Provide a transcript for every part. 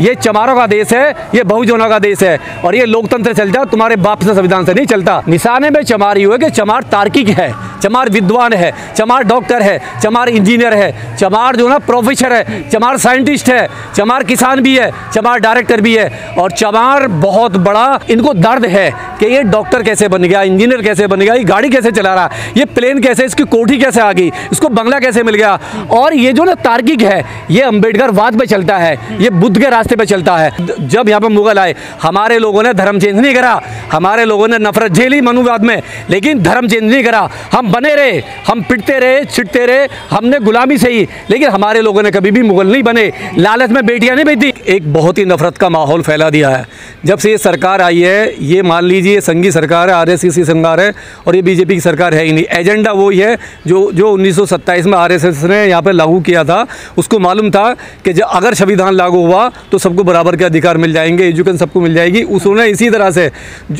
ये चमारों का देश है, ये बहुजनों का देश है। और ये लोकतंत्र चलता, तुम्हारे बाप से संविधान से नहीं चलता। निशाने में चमार यू है कि चमार तार्किक है, चमार विद्वान है, चमार डॉक्टर है, चमार इंजीनियर है। चमार जो ना, प्रोफेसर है, चमार साइंटिस्ट है, चमार किसान भी है, चमार डायरेक्टर भी है। और चमार बहुत बड़ा, इनको दर्द है कि ये डॉक्टर कैसे बन गया, इंजीनियर कैसे बन गया, ये गाड़ी कैसे चला रहा, ये प्लेन कैसे, इसकी कोठी कैसे आ गई, इसको बंगला कैसे मिल गया। और ये जो ना तार्किक है, ये अंबेडकर वाद पे चलता है, ये बुद्ध के रास्ते पे चलता है। जब यहाँ पे मुगल आए, हमारे लोगों ने धर्म चेंज नहीं करा, हमारे लोगों ने नफरत झेली मनुवाद में, लेकिन धर्म चेंज नहीं करा। हम बने रहे, हम पिटते रहे, छिटते रहे, हमने गुलामी सही लेकिन हमारे लोगों ने कभी भी मुगल नहीं बने। लालच में बेटियाँ नहीं बेचती एक बहुत ही नफरत का माहौल फैला दिया है। जब से ये सरकार आई है, ये मान लीजिए संघी सरकार है, आर एस सरकार है, और ये बीजेपी की सरकार है ही नहीं। एजेंडा वही है जो जो उन्नीस सौ सत्ताईस में आरएसएस ने यहाँ पर लागू किया था, उसको मालूम था कि जब अगर संविधान लागू हुआ तो सबको बराबर के अधिकार मिल जाएँगे, एजुकेशन सबको मिल जाएगी। उसने इसी तरह से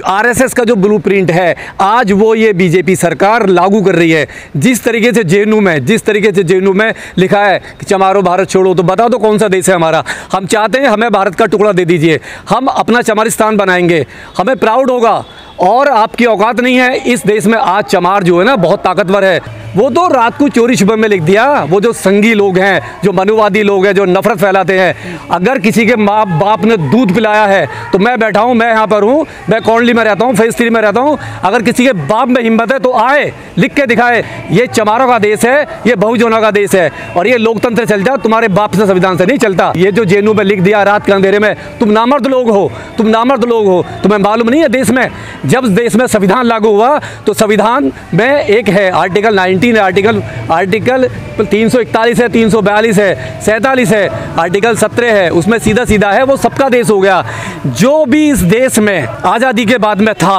आरएसएस का जो ब्लू है, आज वो ये बीजेपी सरकार लागू कर रही है। जिस तरीके से जे में, जिस तरीके से जे में लिखा है कि चमारो भारत छोड़ो तो बता दो कौन सा देश है हमारा। हम चाहते हैं हमें भारत का टुकड़ा दे दीजिए। हम अपना चमारिस्तान बनाएँगे। हमें प्राउड होगा। और आपकी औकात नहीं है। इस देश में आज चमार जो है ना, बहुत ताकतवर है। वो तो रात को चोरी छुपे में लिख दिया। वो जो संगी लोग हैं, जो मनुवादी लोग हैं, जो नफरत फैलाते हैं, अगर किसी के माँ बाप ने दूध पिलाया है तो मैं बैठा हूँ, मैं यहाँ पर हूँ, मैं कौंडली में रहता हूँ फेस थ्री में रहता हूँ। अगर किसी के बाप में हिम्मत है तो आए, लिख के दिखाए, ये चमारों का देश है, ये बहुजनों का देश है, और ये लोकतंत्र चलता, तुम्हारे बाप से संविधान से नहीं चलता। ये जो जेनू में लिख दिया रात के अंधेरे में, तुम नामर्द लोग हो, तुम नामर्द लोग हो, तुम्हें मालूम नहीं है देश में। जब देश में संविधान लागू हुआ तो संविधान में एक है, आर्टिकल 19 है, आर्टिकल आर्टिकल 341 है 342 है, सैंतालीस है, आर्टिकल 17 है, उसमें सीधा सीधा है, वो सबका देश हो गया। जो भी इस देश में आज़ादी के बाद में था,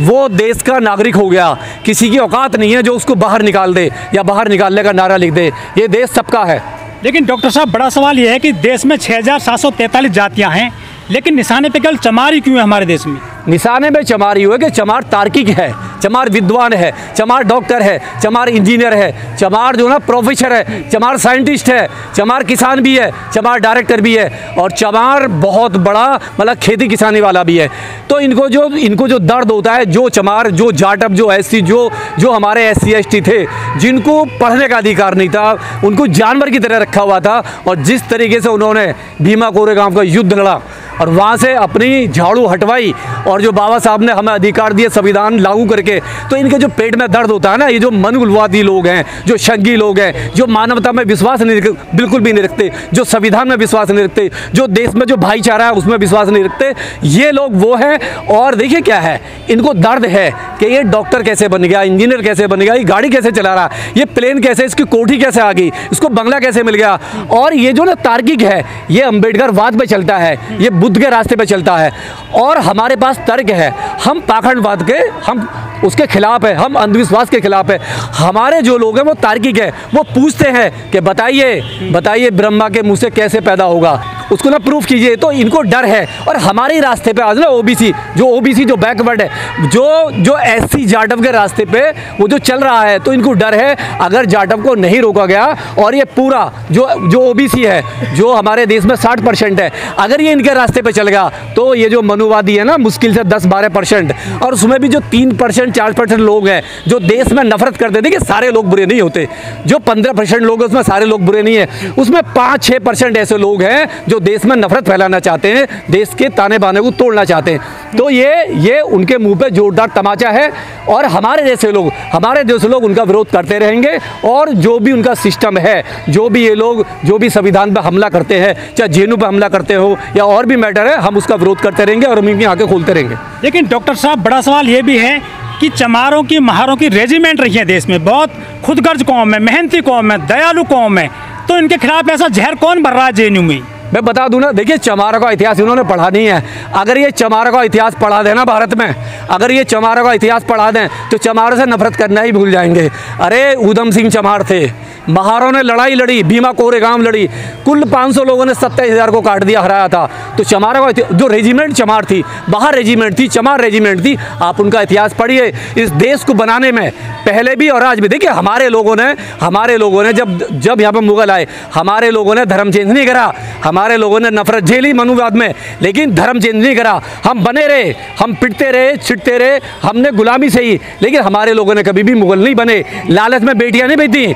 वो देश का नागरिक हो गया। किसी की औकात नहीं है जो उसको बाहर निकाल दे, या बाहर निकालने का नारा लिख दे। ये देश सबका है। लेकिन डॉक्टर साहब, बड़ा सवाल ये है कि देश में छः जातियाँ हैं, लेकिन निशाने पे कल चमारी क्यों है हमारे देश में? निशाने में चमारी यू है कि चमार तार्किक है। चमार विद्वान है, चमार डॉक्टर है, चमार इंजीनियर है, चमार जो ना प्रोफेसर है, चमार साइंटिस्ट है, चमार किसान भी है, चमार डायरेक्टर भी है और चमार बहुत बड़ा मतलब खेती किसानी वाला भी है। तो इनको जो इनको जो दर्द होता है, जो चमार, जो जाटअप जो एस जो जो हमारे एस सी थे, जिनको पढ़ने का अधिकार नहीं था, उनको जानवर की तरह रखा हुआ था और जिस तरीके से उन्होंने भीमा कोरे गाँव का युद्ध लड़ा और वहाँ से अपनी झाड़ू हटवाई और जो बाबा साहब ने हमें अधिकार दिए, संविधान लागू करके तो इनके जो पेट में दर्द होता है ना, ये जो मनुवादी लोग हैं, जो शंगी लोग हैं, जो मानवता में विश्वास नहीं बिल्कुल भी नहीं रखते, जो संविधान में विश्वास नहीं रखते, जो देश में जो भाईचारा है, उसमें विश्वास नहीं रखते, ये लोग वो हैं। और देखिए क्या है, इनको दर्द है कि ये डॉक्टर कैसे बन गया, इंजीनियर कैसे बन गया, ये गाड़ी कैसे चला रहा, ये प्लेन कैसे, इसकी कोठी कैसे आ गई, इसको बंगला कैसे मिल गया। और ये जो ना तार्किक है, ये अंबेडकर वाद पे चलता है, ये बुद्ध के रास्ते पे चलता है। और हमारे पास तर्क है, हम पाखंडवाद के, हम उसके खिलाफ है, हम अंधविश्वास के खिलाफ है। हमारे जो लोग हैं, वो तार्किक है, वो पूछते हैं कि बताइए बताइए ब्रह्मा के मुँह से कैसे पैदा होगा? उसको ना प्रूफ कीजिए तो इनको डर है। और हमारे रास्ते पे आज ना ओबीसी जो ओबीसी जो बैकवर्ड है, जो जो एससी जाटव के रास्ते पे वो जो चल रहा है तो इनको डर है। अगर जाटव को नहीं रोका गया, और ये पूरा, जो जो ओबीसी है, जो हमारे देश में साठ परसेंट है, अगर ये इनके रास्ते पे चल गया तो ये जो मनुवादी है ना, मुश्किल से दस बारह परसेंट, और उसमें भी जो तीन परसेंट चार परसेंट लोग हैं जो देश में नफरत करते कि सारे लोग बुरे नहीं होते। जो पंद्रह परसेंट लोग हैं, उसमें सारे लोग बुरे नहीं है। उसमें पाँच छः परसेंट ऐसे लोग हैं जो देश में नफरत फैलाना चाहते हैं, देश के ताने बाने को तोड़ना चाहते हैं। तो ये ये उनके मुँह पे जोरदार तमाचा है और हमारे जैसे लोग, हमारे जैसे लोग उनका विरोध करते रहेंगे और जो भी उनका सिस्टम है, जो भी ये लोग, जो भी संविधान पर हमला करते हैं, चाहे जेनू पर हमला करते हो या और भी मैटर है, हम उसका विरोध करते रहेंगे और हम इनकी आँखें खोलते रहेंगे। लेकिन डॉक्टर साहब, बड़ा सवाल ये भी है कि चमारों की, महारों की रेजिमेंट रही है देश में। बहुत खुदगर्ज कौम है, मेहनती कौम है, दयालु कौम है। तो इनके खिलाफ ऐसा जहर कौन भर रहा है जे में? मैं बता दूँ ना, देखिए, चमारों का इतिहास इन्होंने पढ़ा नहीं है। अगर ये चमारों का इतिहास पढ़ा देना भारत में, अगर ये चमारों का इतिहास पढ़ा दें तो चमारों से नफरत करना ही भूल जाएँगे। अरे, उधम सिंह चमार थे। महारों ने लड़ाई लड़ी, भीमा कोरेगांव लड़ी। कुल 500 लोगों ने सत्ताईस हज़ार को काट दिया, हराया था। तो चमारा का जो रेजिमेंट चमार थी, बाहर रेजिमेंट थी, चमार रेजिमेंट थी, आप उनका इतिहास पढ़िए। इस देश को बनाने में, पहले भी और आज भी, देखिए, हमारे लोगों ने, हमारे लोगों ने जब जब यहाँ पर मुगल आए, हमारे लोगों ने धर्म चेंज नहीं करा हमारे लोगों ने नफरत झेली मनुवाद में, लेकिन धर्म चेंज नहीं करा। हम बने रहे, हम पिटते रहे, छिटते रहे, हमने गुलामी सही, लेकिन हमारे लोगों ने कभी भी मुगल नहीं बने। लालच में बेटियाँ नहीं बेचती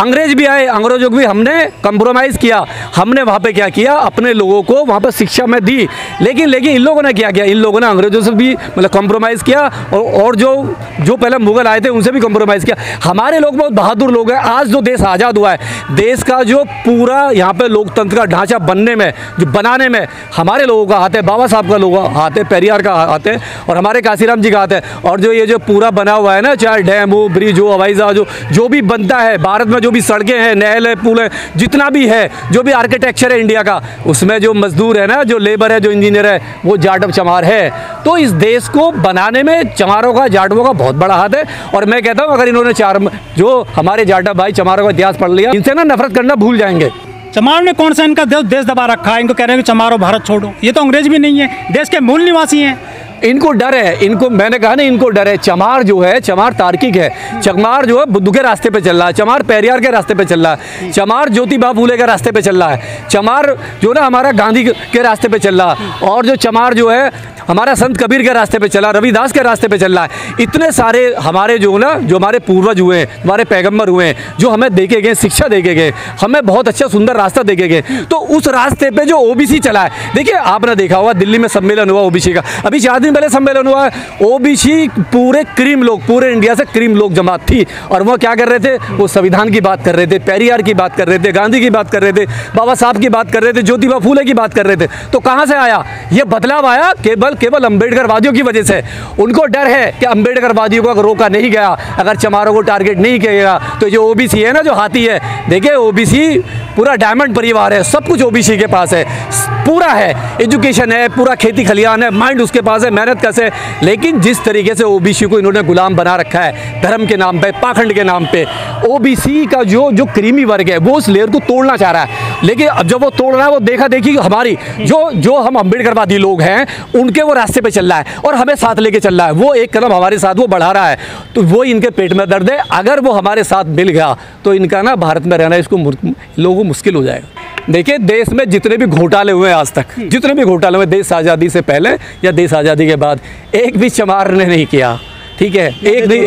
अंग्रेज़ भी आए अंग्रेज़ों को भी हमने कंप्रोमाइज़ किया। हमने वहाँ पे क्या किया? अपने लोगों को वहाँ पर शिक्षा में दी। लेकिन लेकिन इन लोगों ने क्या किया? इन लोगों ने अंग्रेज़ों से भी मतलब कंप्रोमाइज़ किया और, और जो जो पहले मुगल आए थे उनसे भी कंप्रोमाइज़ किया। हमारे लोग बहुत बहादुर लोग हैं। आज जो देश आज़ाद हुआ है देश का जो पूरा यहाँ पर लोकतंत्र का ढांचा बनने में जो बनाने में हमारे लोगों का हाथ है बाबा साहब का लोग हाथ है पेरियार का हाथ है और हमारे काशीराम जी का हाथ है। और जो ये जो पूरा बना हुआ है ना चाहे डैम हो ब्रिज हो हवाई जहाज़ हो जो भी बनता है भारत में जो भी सड़कें हैं नहर है, पुल है, जितना भी है, जो भी आर्किटेक्चर है इंडिया का, उसमें जो मजदूर है ना, जो लेबर है, जो इंजीनियर है, वो जाटव चमार है। तो इस देश को बनाने में चमारों का, जाटवों का बहुत बड़ा हाथ है। और मैं कहता हूँ, अगर इन्होंने चार, जो हमारे जाटव भाई चमारों का इतिहास पढ़ लिया, इनसे ना नफरत करना भूल जाएँगे। चमारों ने कौन सा इनका देश दबा रखा है? इनको कह रहे हैं कि चमारो, भारत छोड़ो। ये तो अंग्रेज़ भी नहीं है। देश के मूल निवासी हैं। इनको डर है, इनको, मैंने कहा ना इनको डर है। चमार जो है, चमार तार्किक है। चमार जो है, बुद्ध के रास्ते पे चल रहा है। चमार पेरियार के रास्ते पे चल रहा है। चमार ज्योतिबा फूले के रास्ते पे चल रहा है। चमार जो ना, हमारा गांधी के रास्ते पे चल रहा है। और जो चमार जो है हमारा संत कबीर के रास्ते पे चला, रविदास के रास्ते पे चल रहा है। इतने सारे हमारे जो ना, जो हमारे पूर्वज हुए हैं हमारे पैगंबर हुए हैं जो हमें देखे गए, शिक्षा देखे गए, हमें बहुत अच्छा सुंदर रास्ता देखे गए तो उस रास्ते पे जो ओबीसी चला है, देखिए, आपने देखा होगा, दिल्ली में सम्मेलन हुआ ओबीसी का। अभी चार दिन पहले सम्मेलन हुआ ओबीसी पूरे क्रीम लोग, पूरे इंडिया से क्रीम लोग जमात थी, और वो क्या कर रहे थे? वो संविधान की बात कर रहे थे, पेरियार की बात कर रहे थे, गांधी की बात कर रहे थे, बाबा साहब की बात कर रहे थे, ज्योतिबा फूले की बात कर रहे थे। तो कहाँ से आया? ये बदलाव आया, केवल केवल अंबेडकर वादियों की वजह से। उनको डर है कि अंबेडकर वादियों को अगर रोका नहीं गया, अगर चमारों को टारगेट नहीं किया गया तो जो ओबीसी है ना जो हाथी है? देखिए, ओबीसी पूरा डायमंड परिवार है, सब कुछ ओबीसी के पास है। पूरा है एजुकेशन है, पूरा खेती खलियान है माइंड उसके पास है, मेहनत कैसे? लेकिन जिस तरीके से ओबीसी को इन्होंने गुलाम बना रखा है, धर्म के नाम पे, पाखंड के नाम पे ओबीसी का जो जो क्रीमी वर्ग है, वो उस लेयर को तोड़ना चाह रहा है। लेकिन अब जब वो तोड़ रहा है, वो देखा, देखी हमारी, जो जो हम अम्बेडकरवादी लोग हैं, उनके वो रास्ते पे चल रहा है और हमें साथ लेके चल रहा है। वो एक कदम हमारे साथ वो बढ़ा रहा है तो वो इनके पेट में दर्द है। अगर वो हमारे साथ मिल गया तो इनका ना भारत में रहना इसको लोगों मुश्किल हो जाएगा। देखिए देश में जितने भी घोटाले हुए हैं आज तक जितने भी घोटाले हुए देश आज़ादी से पहले या देश आज़ादी के बाद एक भी चमार ने नहीं किया ठीक है? एक भी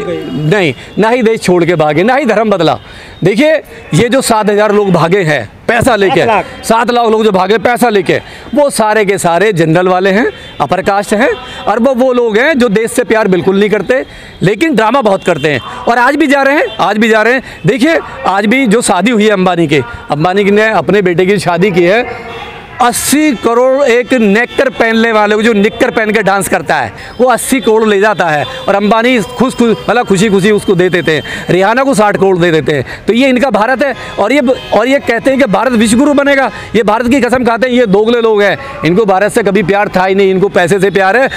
नहीं ना ही देश छोड़ के भागे ना ही धर्म बदला। देखिए ये जो सात हज़ार लोग भागे हैं पैसा लेके सात लाख। लोग जो भागे पैसा लेके। वो सारे के सारे जनरल वाले हैं अपर कास्ट हैं और वो वो लोग हैं जो देश से प्यार बिल्कुल नहीं करते लेकिन ड्रामा बहुत करते हैं। और आज भी जा रहे हैं आज भी जा रहे हैं। देखिए आज भी जो शादी हुई है अंबानी के अंबानी ने अपने बेटे की शादी की है अस्सी करोड़ एक नेक्कर पहनने वाले को जो निक्कर पहन के डांस करता है, वो अस्सी करोड़ ले जाता है और अंबानी खुश खुश मतलब खुशी खुशी उसको दे देते हैं। रिहाना को साठ करोड़ दे देते हैं। तो ये इनका भारत है और ये और ये कहते हैं कि भारत विश्वगुरु बनेगा। ये भारत की कसम खाते हैं, ये दोगले लोग हैं। इनको भारत से कभी प्यार था ही नहीं, इनको पैसे से प्यार है।